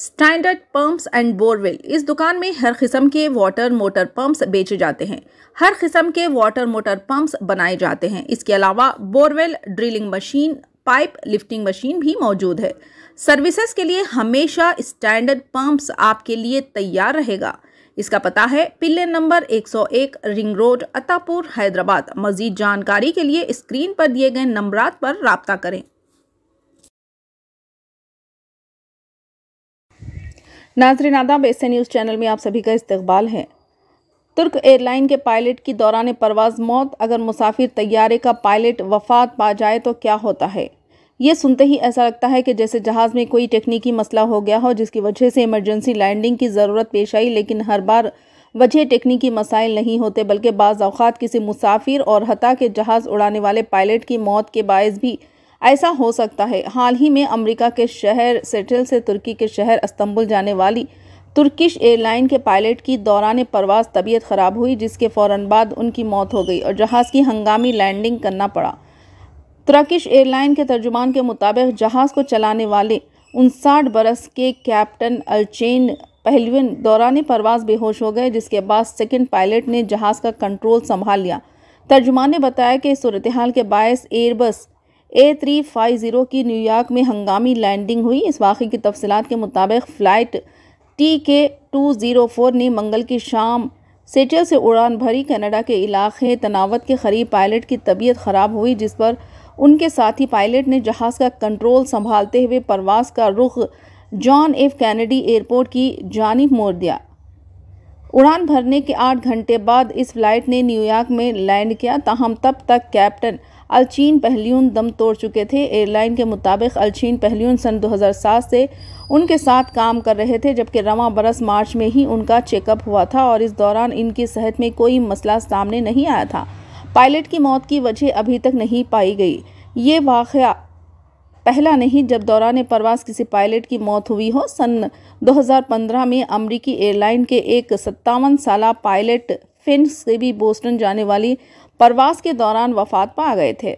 Standard pumps and borewell. इस दुकान में हर किस्म के वाटर मोटर पंप्स बेचे जाते हैं। हर किस्म के वाटर मोटर पंप्स बनाए जाते हैं। इसके अलावा borewell drilling machine, pipe lifting machine भी मौजूद है। सर्विसेज़ के लिए हमेशा स्टैंडर्ड पंप्स आपके लिए तैयार रहेगा। इसका पता है, pillar number 101 ring road, Attapur, Hyderabad. मजीद जानकारी के लिए स्क्रीन पर दिए गए नंबरात पर रबता करें। नाजरीन आदाब, एस न्यूज़ चैनल में आप सभी का इस्तकबाल है। तुर्क एयरलाइन के पायलट की दौरान परवाज मौत, अगर मुसाफिर तैयारे का पायलट वफात पा जाए तो क्या होता है? ये सुनते ही ऐसा लगता है कि जैसे जहाज़ में कोई टेक्निकी मसला हो गया हो, जिसकी वजह से इमरजेंसी लैंडिंग की ज़रूरत पेश आई, लेकिन हर बार वजह टेक्निकी मसाइल नहीं होते, बल्कि बाज़ अवत किसी मुसाफिर और हता के जहाज़ उड़ाने वाले पायलट की मौत के बायस भी ऐसा हो सकता है। हाल ही में अमेरिका के शहर सेटल से तुर्की के शहर अस्तंबुल जाने वाली तुर्किश एयरलाइन के पायलट की दौरान परवास तबीयत ख़राब हुई, जिसके फ़ौर बाद उनकी मौत हो गई और जहाज़ की हंगामी लैंडिंग करना पड़ा। तुर्किश एयरलाइन के तर्जुमान के मुताबिक जहाज़ को चलाने वाले उनसाठ बरस के कैप्टन अलचेन पहलवन दौरान परवास बेहोश हो गए, जिसके बाद सेकंड पायलट ने जहाज़ का कंट्रोल संभाल लिया। तर्जुमान ने बताया कि सूरत हाल के बायस airbus A three five zero की न्यूयॉर्क में हंगामी लैंडिंग हुई। इस वाक़े की तफसलत के मुताबिक flight T K two zero four ने मंगल की शाम सेटल से उड़ान भरी कनाडा के इलाके तनावत के करीब पायलट की तबीयत ख़राब हुई, जिस पर उनके साथ पायलट ने जहाज़ का कंट्रोल संभालते हुए परवास का रुख जॉन एफ़ कैनेडी एयरपोर्ट की जानब मोड़ दिया। उड़ान भरने के आठ घंटे बाद इस फ़्लाइट ने न्यूयॉर्क में लैंड किया, ताहम तब तक कैप्टन अलचीन पहलियून दम तोड़ चुके थे। एयरलाइन के मुताबिक अलचीन पहलियून सन 2007 से उनके साथ काम कर रहे थे, जबकि रवा बरस मार्च में ही उनका चेकअप हुआ था और इस दौरान इनकी सेहत में कोई मसला सामने नहीं आया था। पायलट की मौत की वजह अभी तक नहीं पाई गई। ये वाक़ पहला नहीं, जब दौरान प्रवास किसी पायलट की मौत हुई हो, सन 2015 में अमरीकी एयरलाइन के एक सत्तावन साल पायलट फिन से भी बोस्टन जाने वाली प्रवास के दौरान वफात पा गए थे।